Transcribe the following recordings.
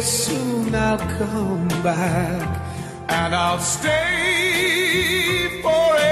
Soon I'll come back and I'll stay forever.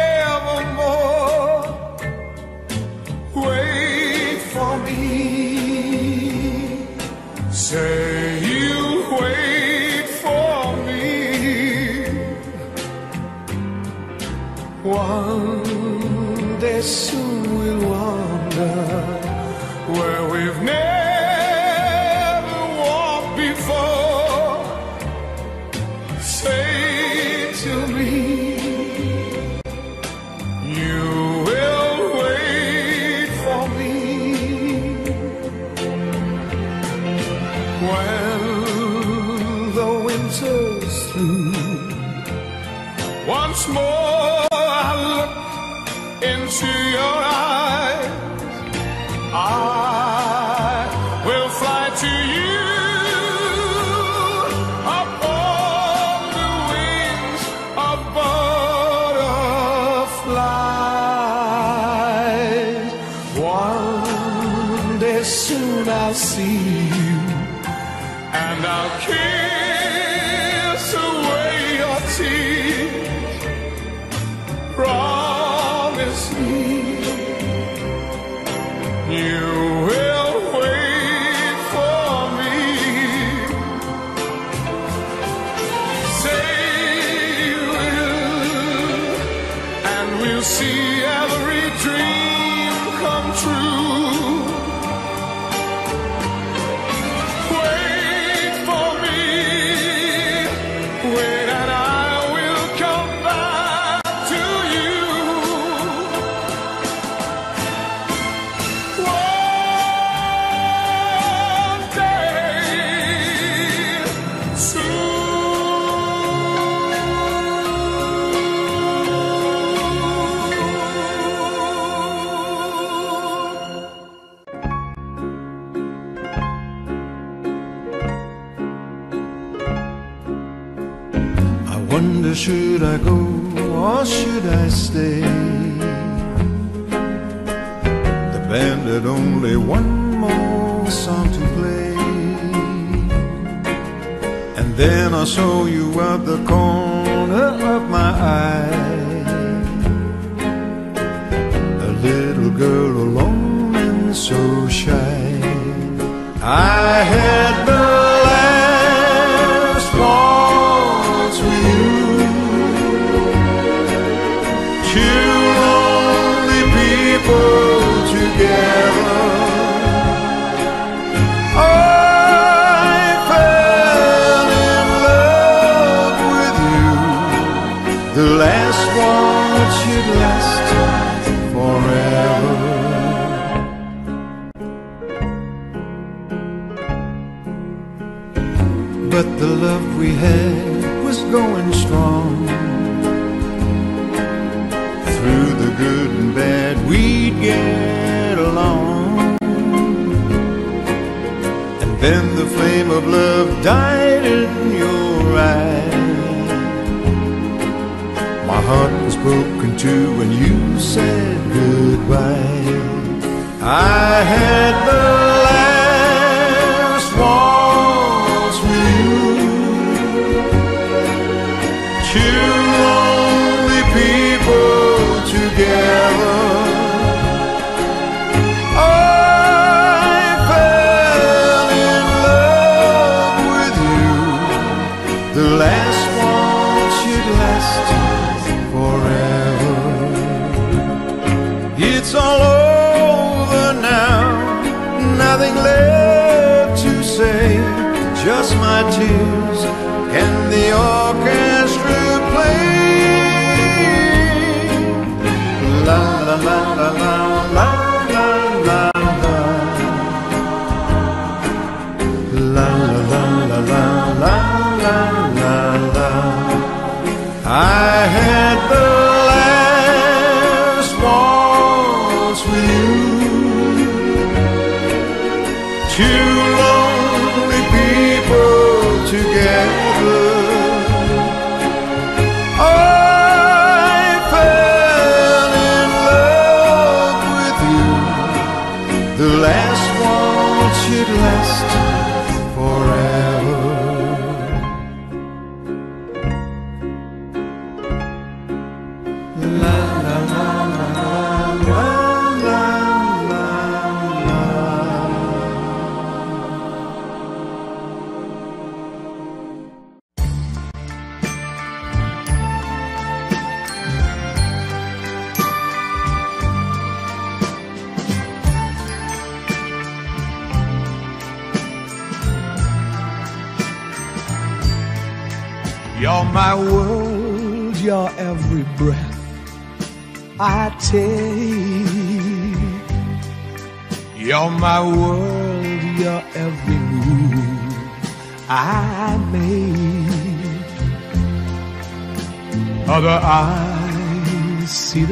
only one more song to play. And then I saw you at the corner of my eye. A little girl alone and so shy. I had the love we had was going strong. Through the good and bad, we'd get along. And then the flame of love died in your eyes. My heart was broken too when you said goodbye. I had the last.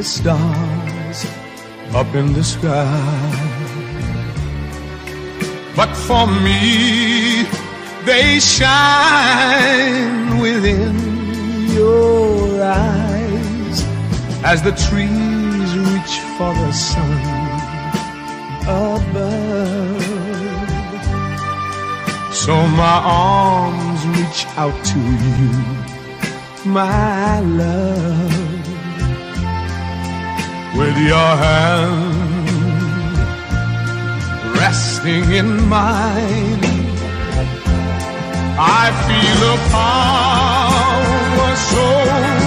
Stars up in the sky. But for me, they shine within your eyes as the trees reach for the sun above. So my arms reach out to you, my love, with your hand resting in mine. I feel a power so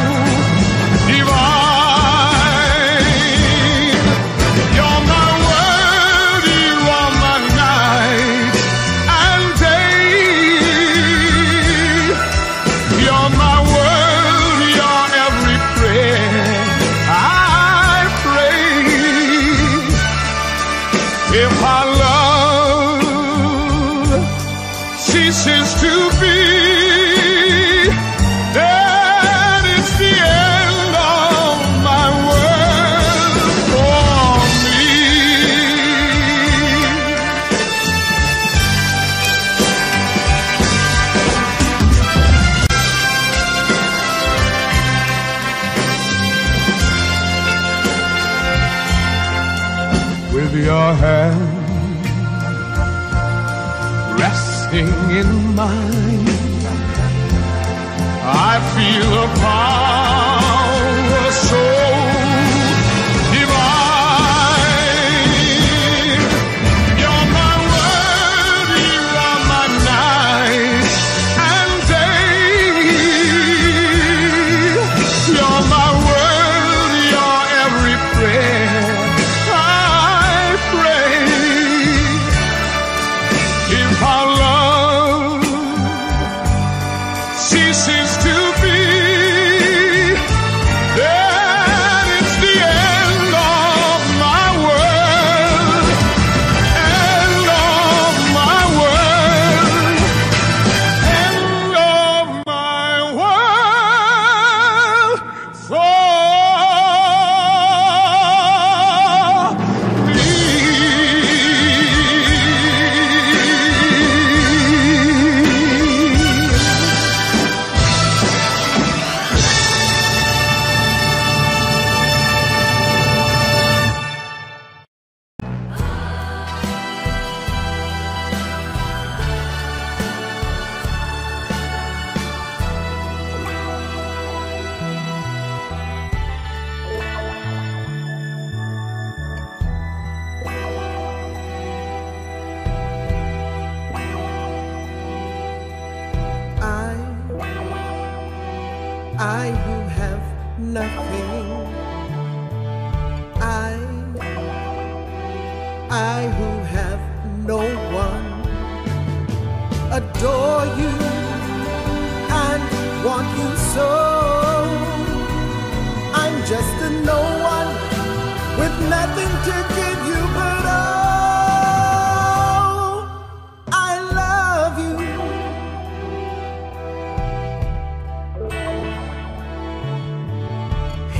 I feel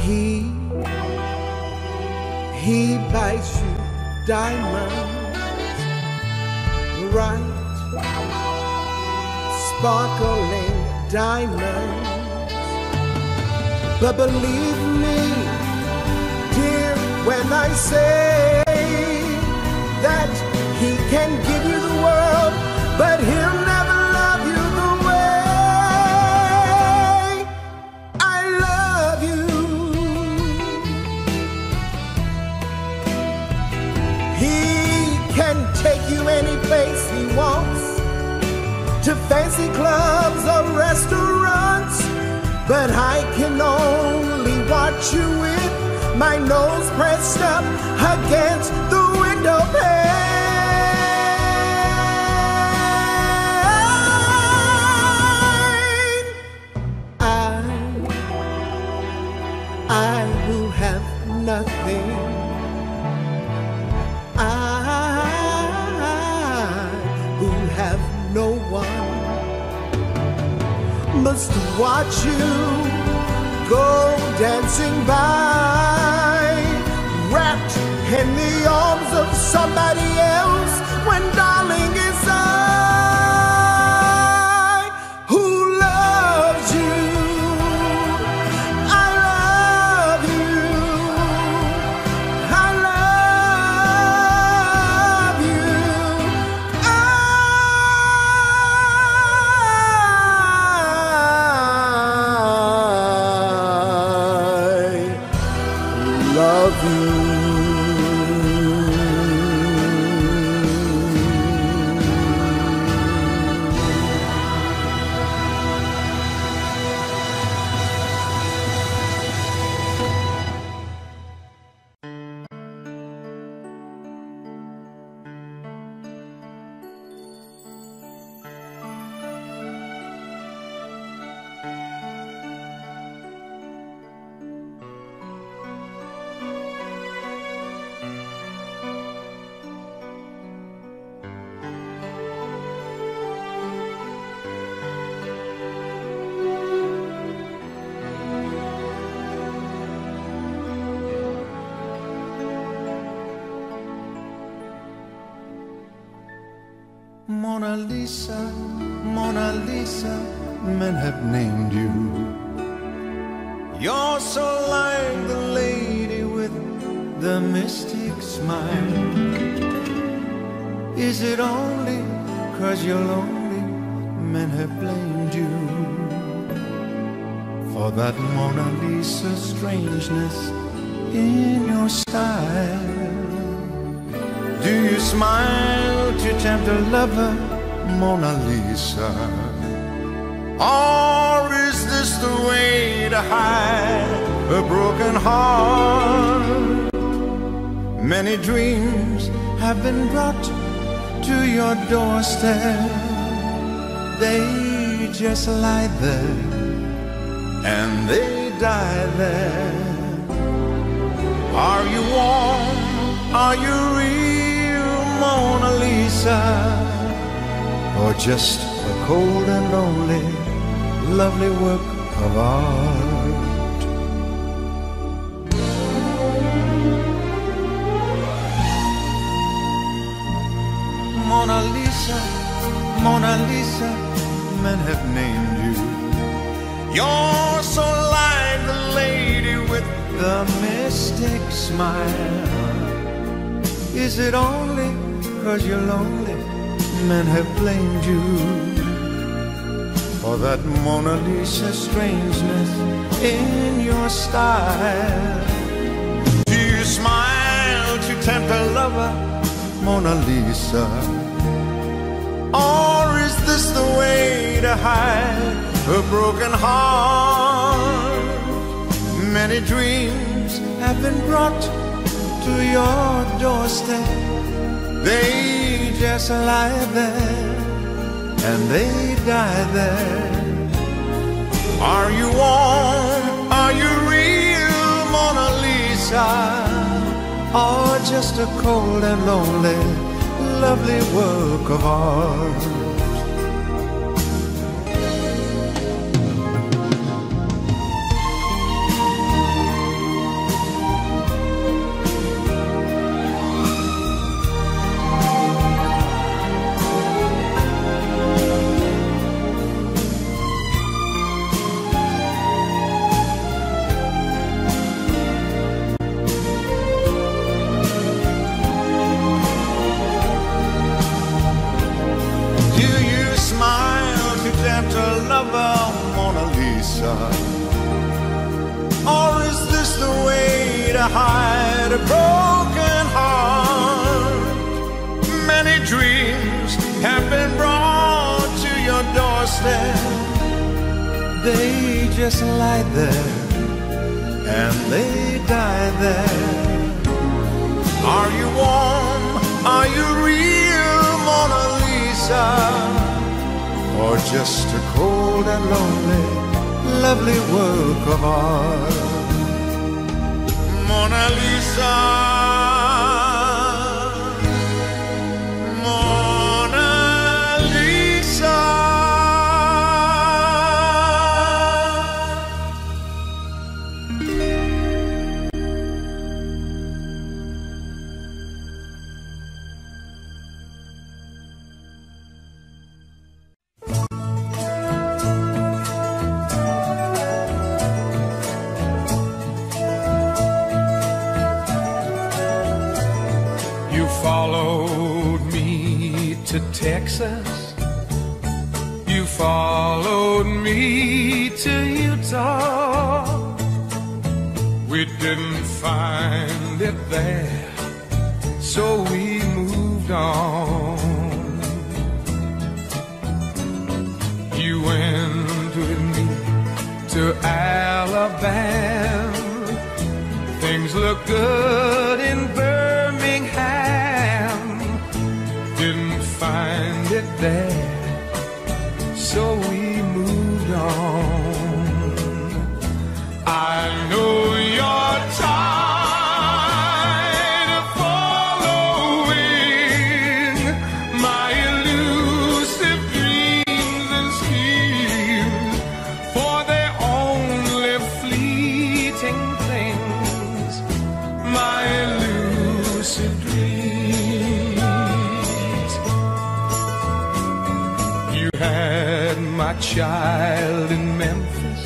He, he buys you diamonds, right? Sparkling diamonds. But believe me, dear, when I say that he can give you the world, but he'll fancy clubs or restaurants, but I can only watch you with my nose pressed up against the window pane. Must watch you go dancing by, wrapped in the arms of somebody else when Lisa, Mona Lisa, men have named you. You're so like the lady with the mystic smile. Is it only cause you're lonely men have blamed you for that Mona Lisa strangeness in your style? Do you smile to tempt a lover, Mona Lisa? Or is this the way to hide a broken heart? Many dreams have been brought to your doorstep. They just lie there and they die there. Are you warm? Are you real, Mona Lisa? Or just a cold and lonely, lovely work of art? Mona Lisa, Mona Lisa, men have named you. You're so like the lady with the mystic smile. Is it only cause you're lonely? Men have blamed you for that Mona Lisa strangeness in your style. Do you smile to tempt a lover, Mona Lisa? Or is this the way to hide a broken heart? Many dreams have been brought to your doorstep. They just lie there and they die there. Are you warm? Are you real, Mona Lisa? Or just a cold and lonely, lovely work of art? Followed me to Utah. We didn't find it there, so we moved on. You went with me to Alabama. Things look good child in Memphis.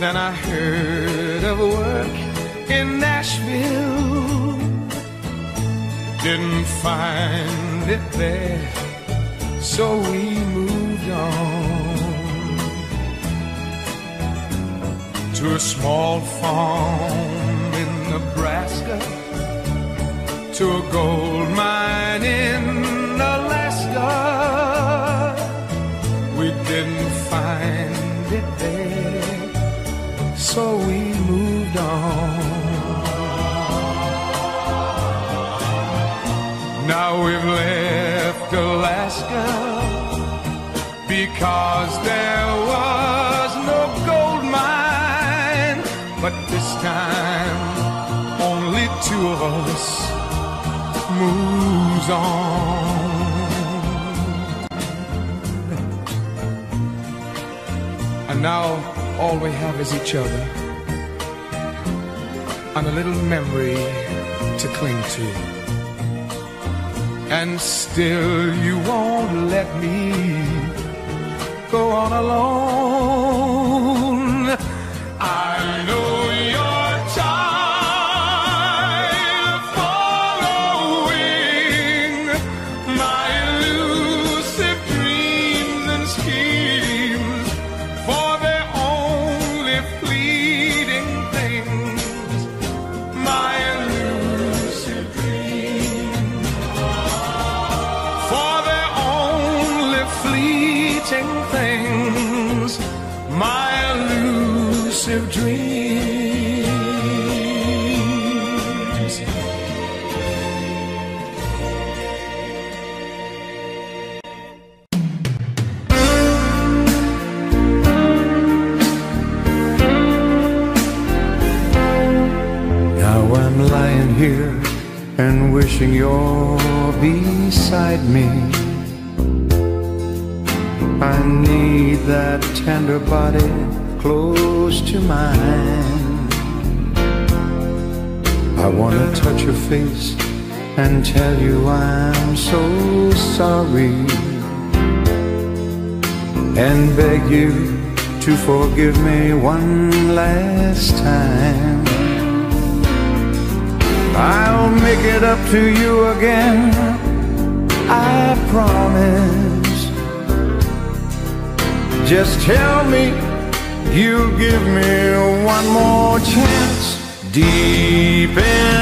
Then I heard of work in Nashville. Didn't find it there, so we moved on to a small farm in Nebraska, to a gold mine in Alaska. Find it there, so we moved on. Now we've left Alaska because there was no gold mine, but this time only two of us moves on. Now all we have is each other and a little memory to cling to. And still you won't let me go on alone. Wishing you're beside me. I need that tender body close to mine. I wanna touch your face and tell you I'm so sorry. And beg you to forgive me one last time. I'll make it up to you again, I promise. Just tell me you'll give me one more chance. Deep in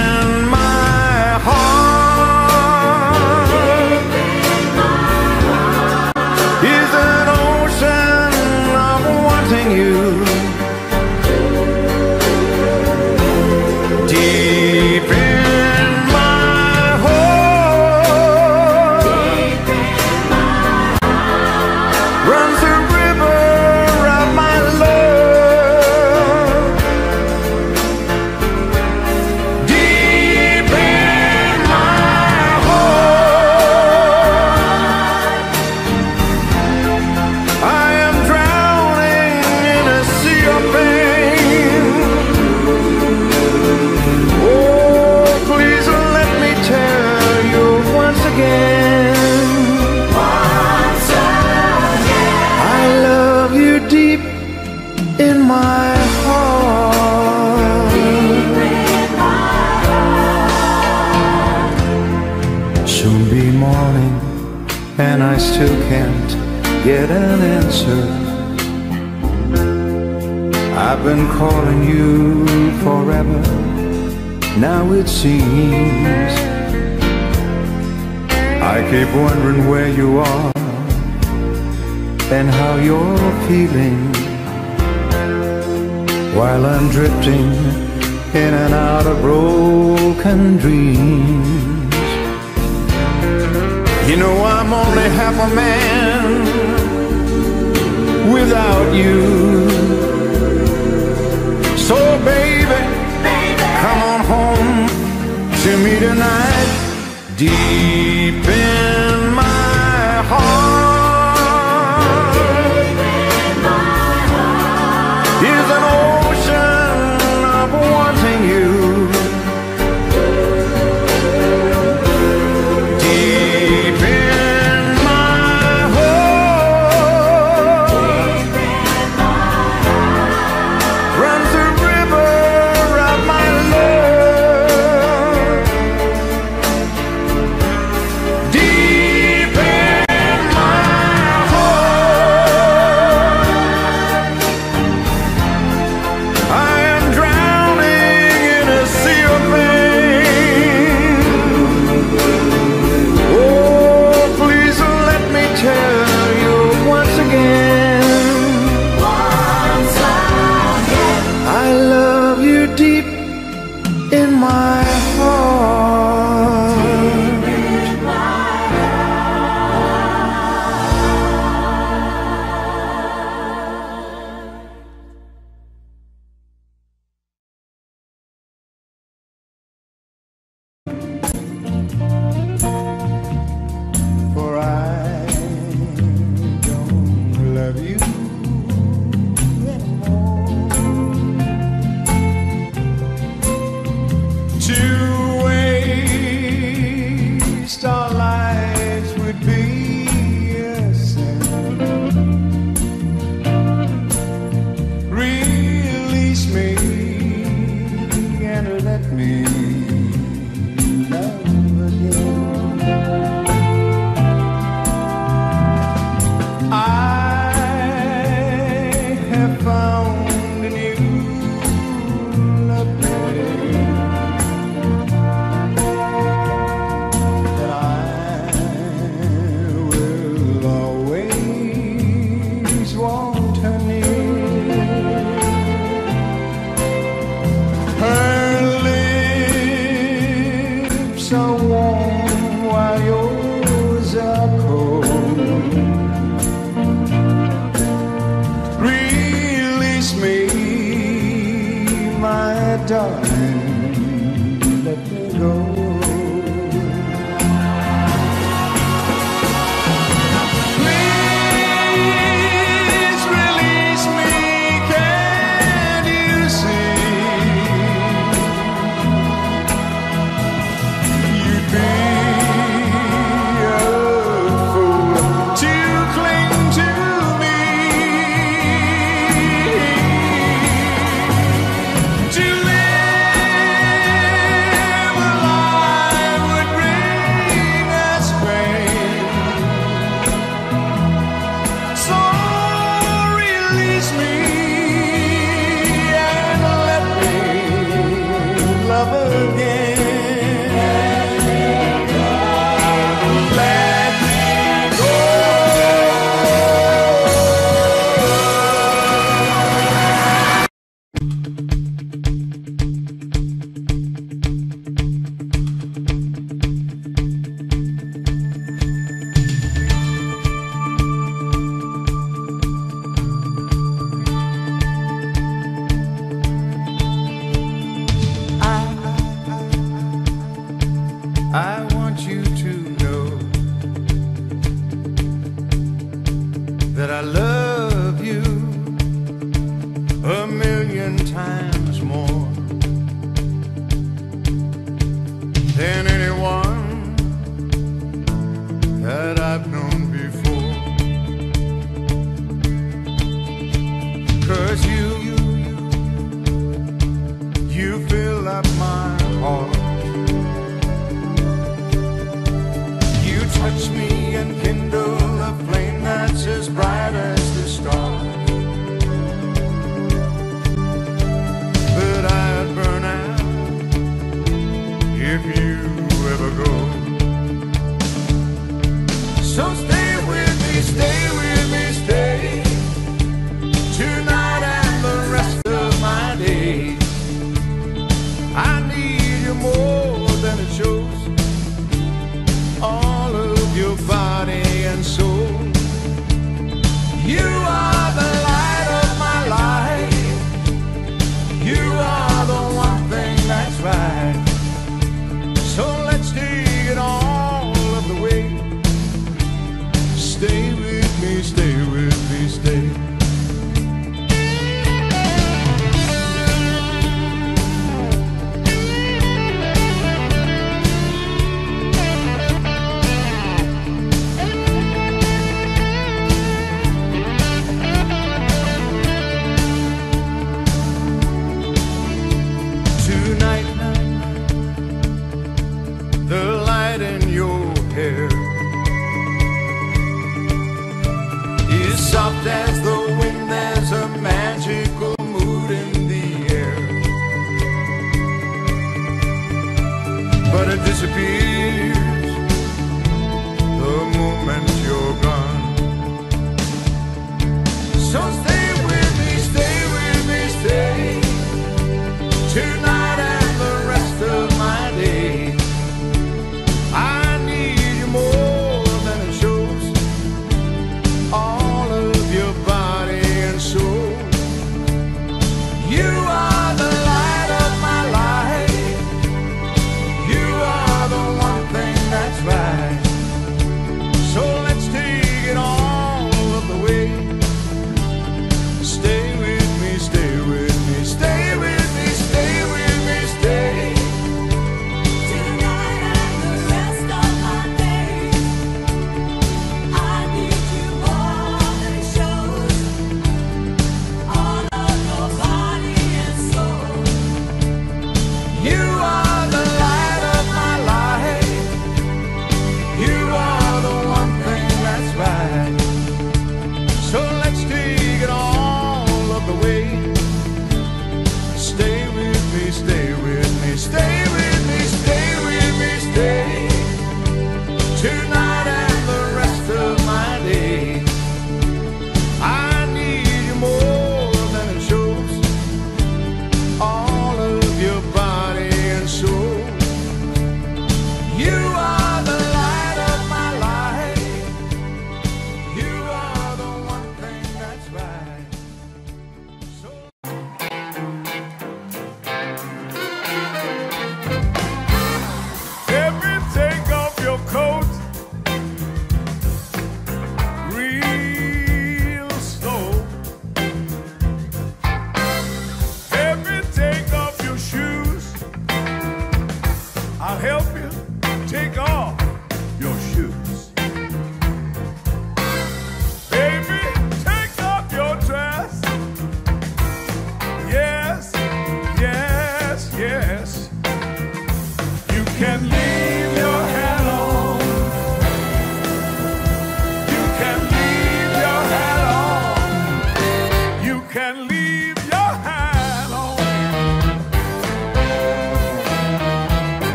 Still can't get an answer. I've been calling you forever, now it seems. I keep wondering where you are and how you're feeling while I'm drifting in and out of broken dreams. You know I'm only half a man without you. So baby, baby. come on home to me tonight. Deep in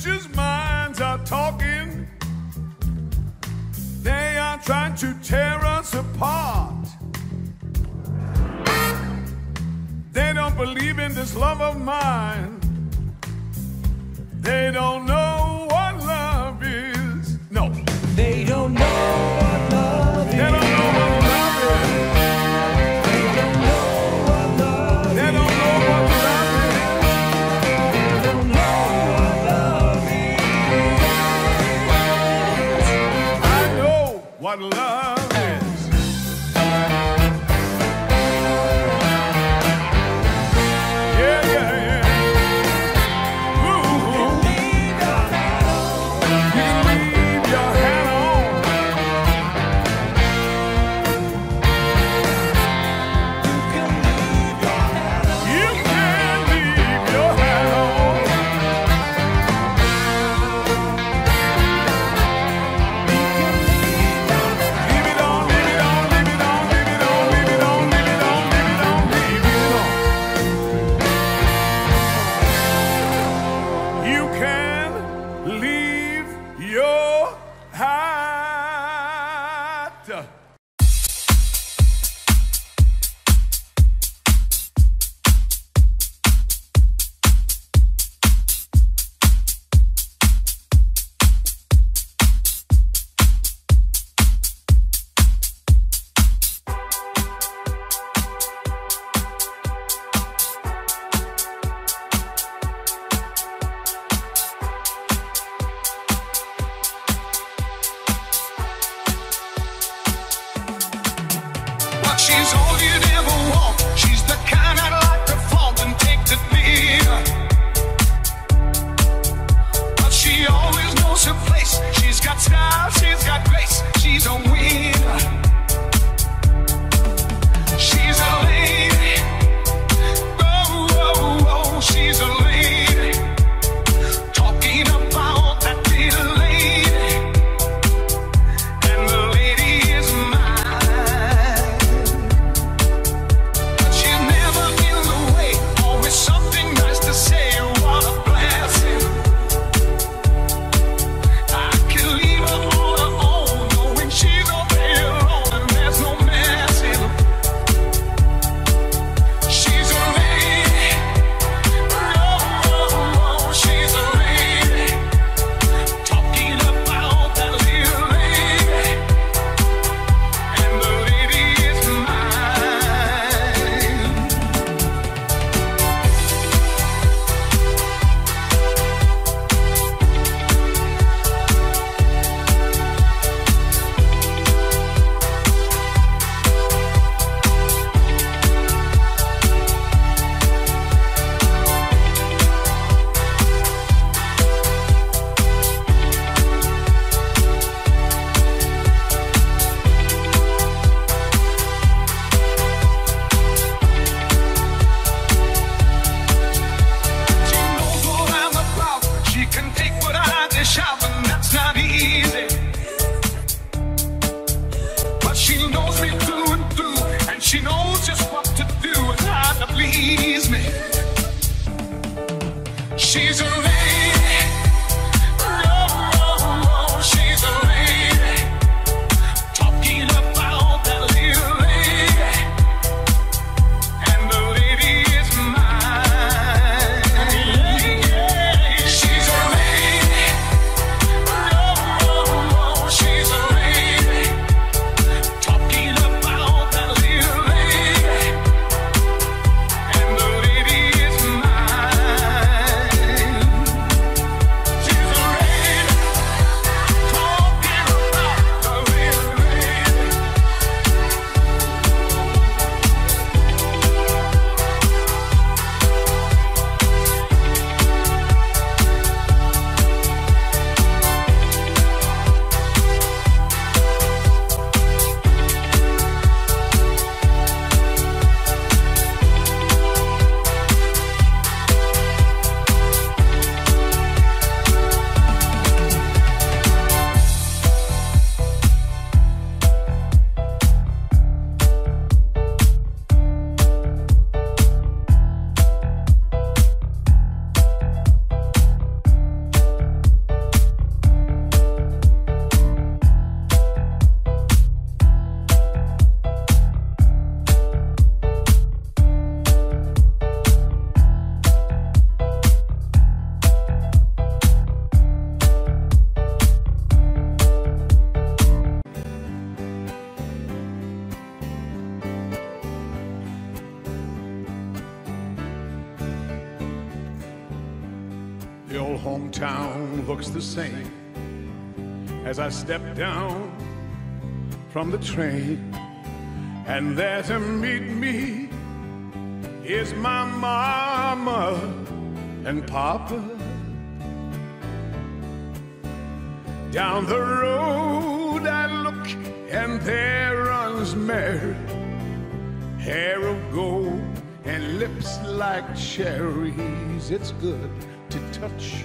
Christians' minds are talking. They are trying to tear us apart. They don't believe in this love of mine. They don't know the same as I step down from the train. And there to meet me is my mama and papa. Down the road I look and there runs Mary, hair of gold and lips like cherries. It's good to touch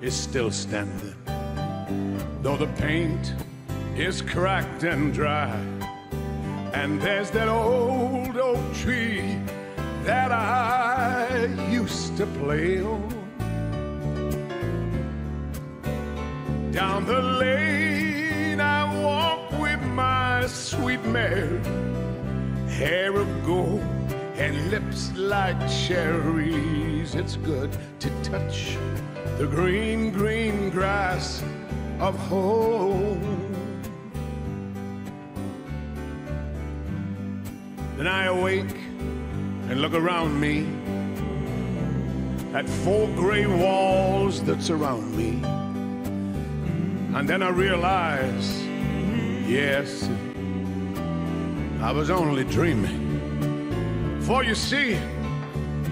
is still standing, though the paint is cracked and dry. And there's that old oak tree that I used to play on. Down the lane I walk with my sweet Mary, hair of gold and lips like cherries. It's good to touch the green, green grass of home. Then I awake and look around me at four gray walls that surround me. And then I realize, yes, I was only dreaming. For you see,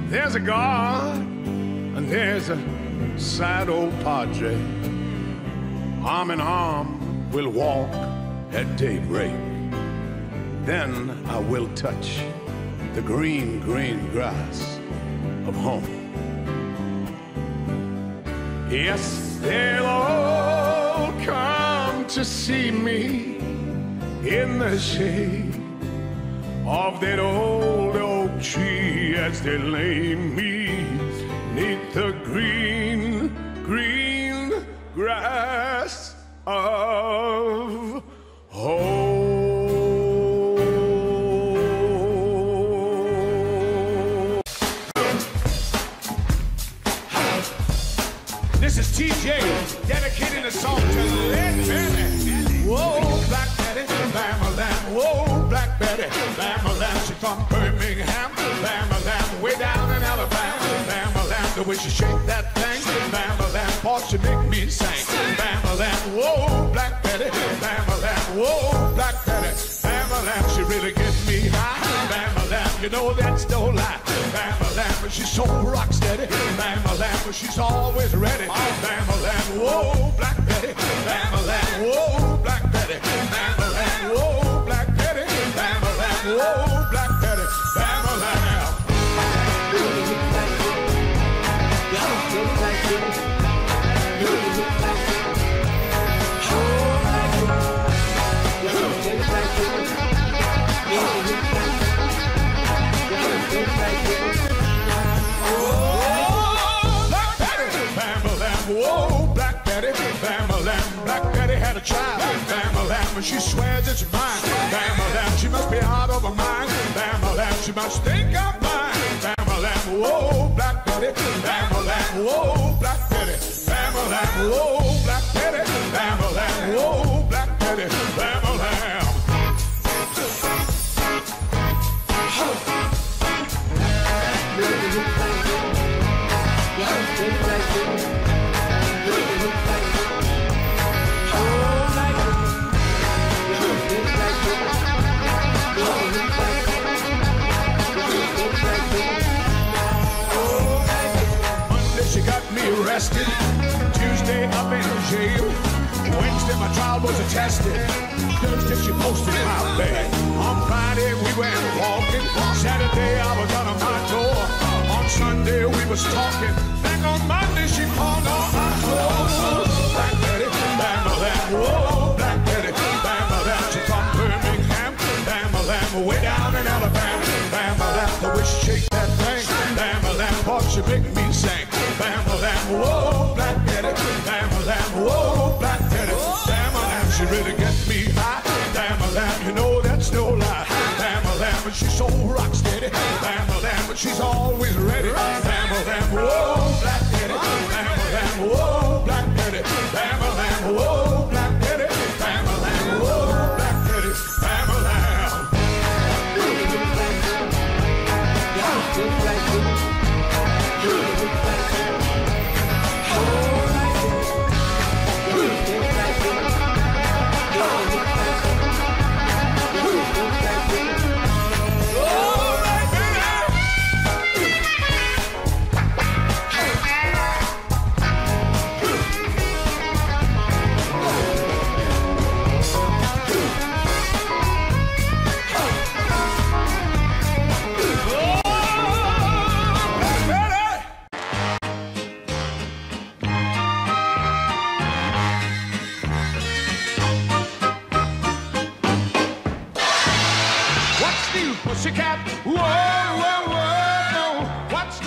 there's a God and there's a sad old padre. Arm in arm, we'll walk at daybreak. Then I will touch the green, green grass of home. Yes, they'll all come to see me in the shade of that old oak tree as they lay me neath the green, green grass of home. This is TJ dedicating a song to Led Betty. Whoa, Black Betty, Bama Lamb. Whoa, Black Betty, Bama Lamb. She from Birmingham, Bama Lamb. Way down in Alabama, Bama Lamb. The way she shake that thing, Bama Lamb. Boy, she make me sing, Bama Lamb. Whoa, Black Betty, Bama Lamb. Whoa, Black Betty, Bama Lamb. She really gets me high, Bama Lamb. You know that's no lie, Bama but she's so rock steady. Bam a lamb, but she's always ready. Bam a lamb, whoa, Black Betty. Bam a lamb, whoa, Black Betty. Bam a lamb, whoa, Black Betty. Bam a lamb, whoa, Black And she swears it's mine. Bam a lamb, she must be out of her mind. Bam a lamb, she must think I'm jail. Wednesday my trial was attested. Thursday she posted my bail. On Friday we went walking. Saturday I was out of my door. On Sunday we was talking. Back on Monday she called on my door. But she's so rock steady. Bam lamb, but she's always ready. Bam lamb, whoa, Black Betty, bam lamb, whoa, Black Betty, bam lamb, whoa, Black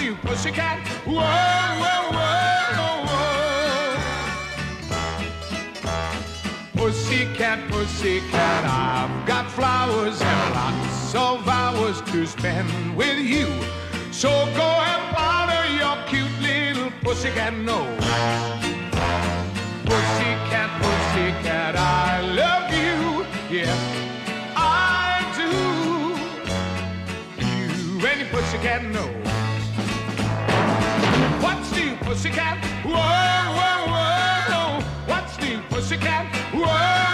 new, pussycat? Whoa, whoa, whoa, whoa. Pussycat, pussycat, I've got flowers and lots of hours to spend with you. So go and powder your cute little pussycat nose. Pussycat, pussycat, I love you. Yeah, I do. You any pussycat knows. Pussycat? Whoa, whoa, whoa. What's new, pussycat? Whoa,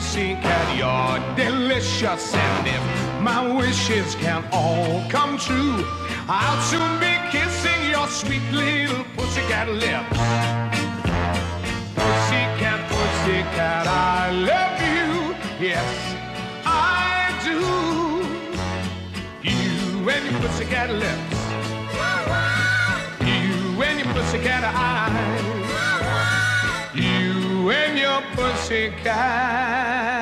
Pussycat, you're delicious. And if my wishes can all come true. I'll soon be kissing your sweet little pussycat lips. Pussycat, pussycat, I love you. Yes, I do. You and your pussycat lips. You and your pussycat eyes. Pussycat.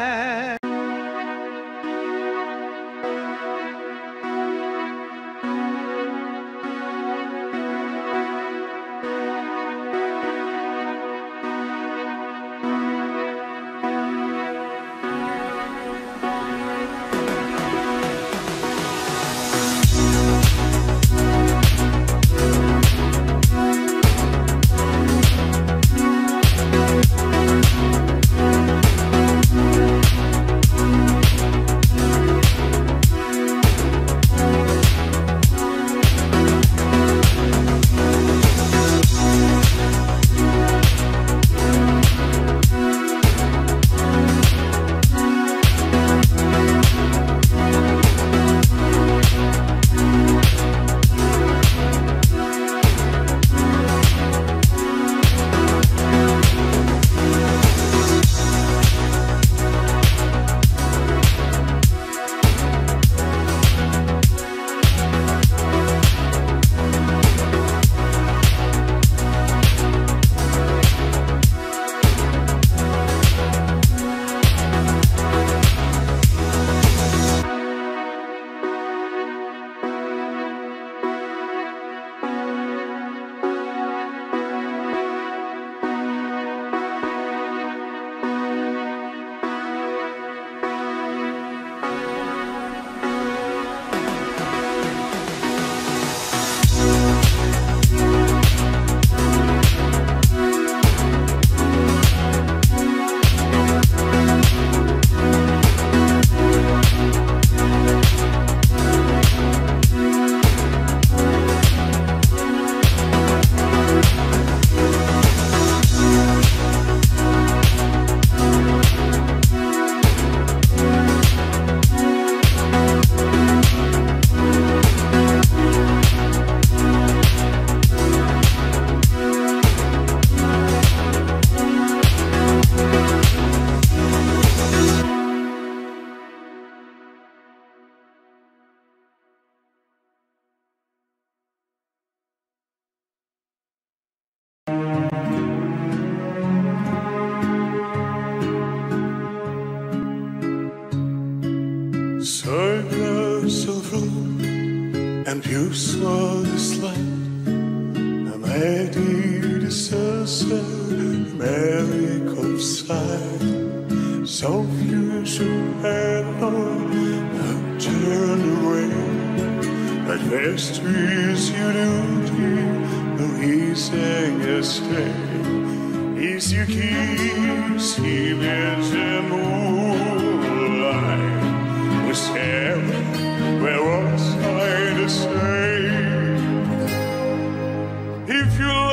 And you saw this light. I'm ready to serve miracle sight. So few should have known turn away. But first is your duty, no to stay. Is you keep sleeping the moonlight was heaven, where I to say? If you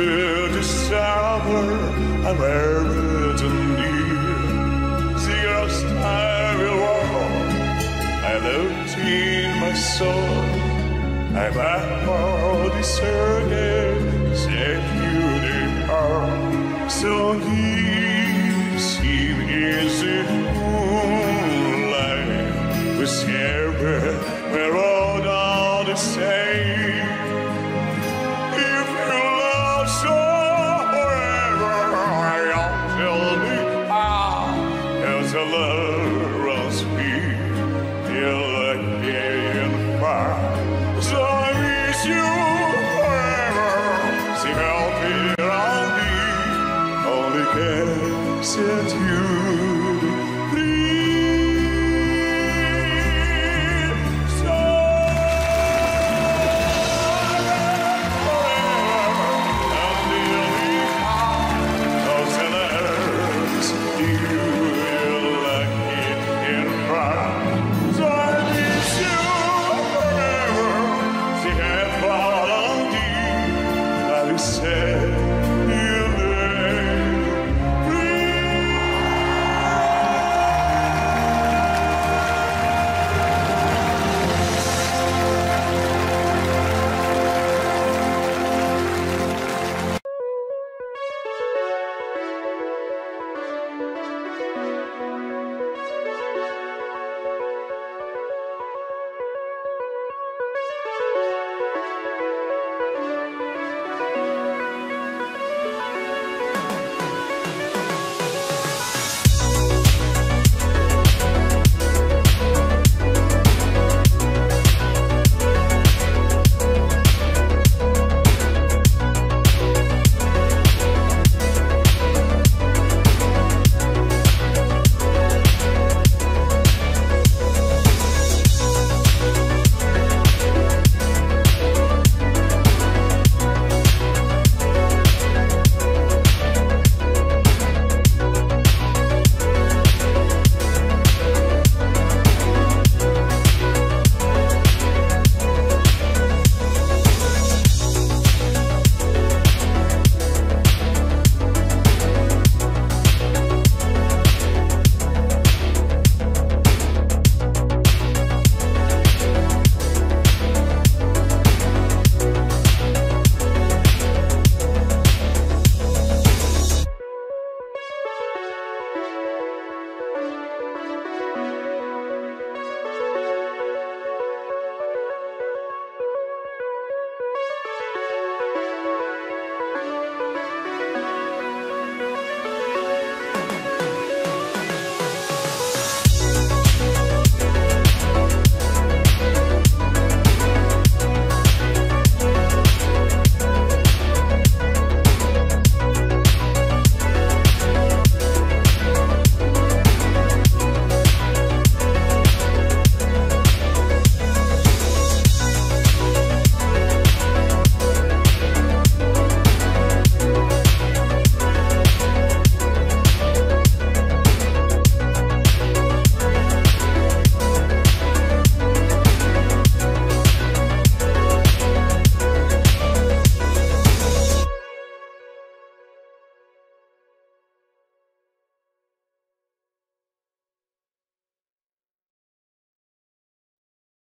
should discover I'm ever to near. See your star will walk, I looked in my soul, I'm out deserted, said you depart. So he see is it moonlight was here, we're all the same. As a